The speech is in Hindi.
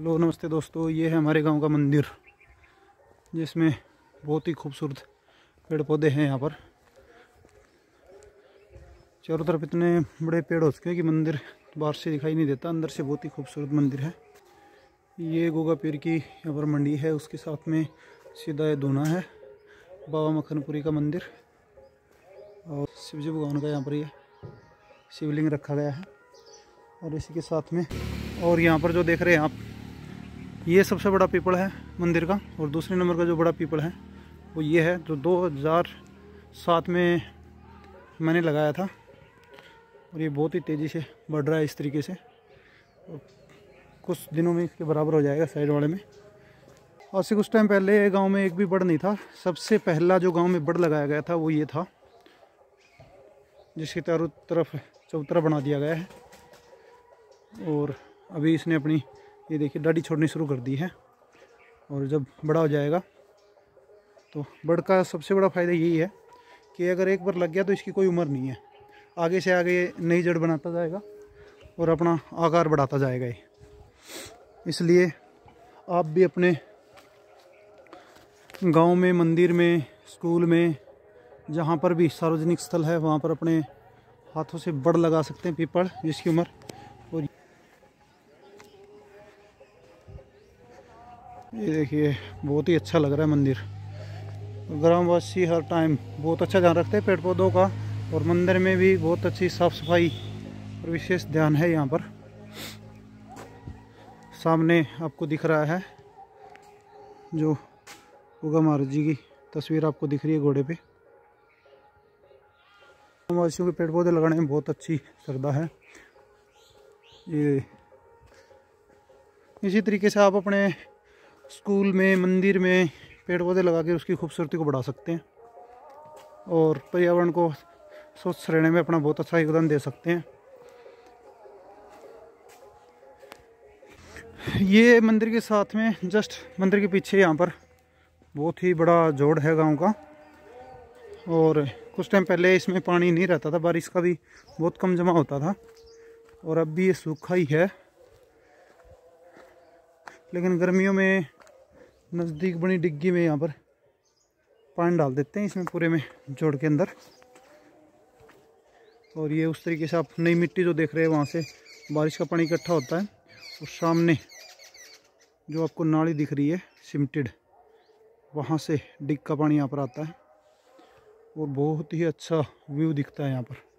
हेलो, नमस्ते दोस्तों, ये है हमारे गाँव का मंदिर, जिसमें बहुत ही खूबसूरत पेड़ पौधे हैं यहाँ पर। चारों तरफ़ इतने बड़े पेड़ हो चुके हैं कि मंदिर बाहर से दिखाई नहीं देता, अंदर से बहुत ही खूबसूरत मंदिर है। ये गोगा पीर की यहाँ पर मंडी है, उसके साथ में सीधा धूना है, बाबा मक्खनपुरी का मंदिर और शिवजी भगवान का यहाँ पर ये शिवलिंग रखा गया है। और इसी के साथ में और यहाँ पर जो देख रहे हैं आप ये सबसे बड़ा पीपल है मंदिर का और दूसरे नंबर का जो बड़ा पीपल है, वो ये है जो 2007 में मैंने लगाया था और ये बहुत ही तेज़ी से बढ़ रहा है इस तरीके से। और कुछ दिनों में इसके बराबर हो जाएगा साइड वाले में। और से कुछ टाइम पहले गाँव में एक भी बड़ नहीं था। सबसे पहला जो गाँव में बड़ लगाया गया था वो ये था, जिसके चारों तरफ़ चौतरा बना दिया गया है। और अभी इसने अपनी ये देखिए, दाढ़ी छोड़नी शुरू कर दी है और जब बड़ा हो जाएगा तो बड़ का सबसे बड़ा फ़ायदा यही है कि अगर एक बार लग गया तो इसकी कोई उम्र नहीं है। आगे से आगे नई जड़ बनाता जाएगा और अपना आकार बढ़ाता जाएगा ये। इसलिए आप भी अपने गाँव में, मंदिर में, स्कूल में, जहाँ पर भी सार्वजनिक स्थल है, वहाँ पर अपने हाथों से बड़ लगा सकते हैं पीपल जिसकी उम्र और ये देखिए, बहुत ही अच्छा लग रहा है मंदिर। ग्रामवासी हर टाइम बहुत अच्छा ध्यान रखते हैं पेड़ पौधों का और मंदिर में भी बहुत अच्छी साफ़ सफ़ाई और विशेष ध्यान है यहाँ पर। सामने आपको दिख रहा है जो उगा महाराज जी की तस्वीर आपको दिख रही है घोड़े पे। ग्रामवासियों के पेड़ पौधे लगाने में बहुत अच्छी श्रद्धा है। ये इसी तरीके से आप अपने स्कूल में, मंदिर में पेड़ पौधे लगा के उसकी खूबसूरती को बढ़ा सकते हैं और पर्यावरण को स्वच्छ रहने में अपना बहुत अच्छा योगदान दे सकते हैं। ये मंदिर के साथ में, जस्ट मंदिर के पीछे यहाँ पर बहुत ही बड़ा जोड़ है गाँव का और कुछ टाइम पहले इसमें पानी नहीं रहता था, बारिश का भी बहुत कम जमा होता था और अब भी ये सूखा ही है। लेकिन गर्मियों में नज़दीक बनी डिग्गी में यहाँ पर पानी डाल देते हैं इसमें पूरे में जोड़ के अंदर। और ये उस तरीके से आप नई मिट्टी जो देख रहे हैं वहाँ से बारिश का पानी इकट्ठा होता है, और सामने जो आपको नाली दिख रही है सिमटेड वहाँ से डिग का पानी यहाँ पर आता है। और बहुत ही अच्छा व्यू दिखता है यहाँ पर।